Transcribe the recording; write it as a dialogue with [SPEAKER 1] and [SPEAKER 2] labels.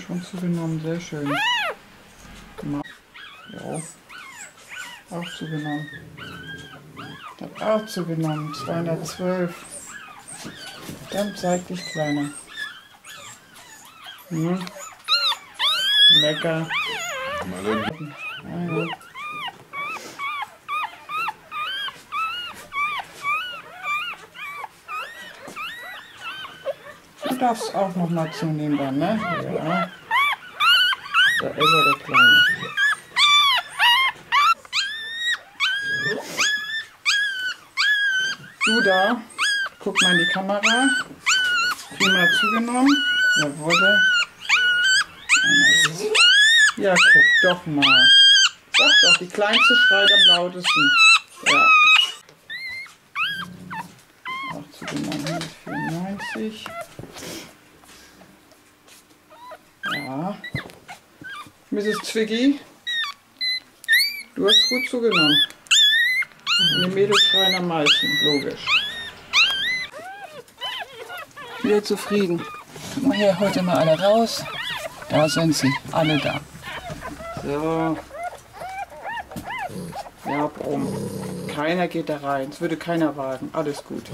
[SPEAKER 1] Schon zugenommen, sehr schön. Ja. Auch zugenommen. Hat auch zugenommen. 212. Dann zeig dich, Kleiner. Hm. Lecker.
[SPEAKER 2] Mal hin.
[SPEAKER 1] Ja, darfst auch noch mal zunehmen dann, ne? Ja. Da ist er, der Kleine. Du da, guck mal in die Kamera. Prima zugenommen. Jawohl. Ja, guck doch mal. Sag doch, die kleinste schreit am lautesten. Ja. Auch zugenommen 194. Ja. Mrs. Twiggy, du hast gut zugenommen. Und die Mädels schreien am meisten, logisch. Wieder zufrieden.
[SPEAKER 3] Guck mal hier, heute mal alle raus. Da sind sie, alle da.
[SPEAKER 1] So. Ja, Brumm. Keiner geht da rein. Es würde keiner wagen. Alles gut.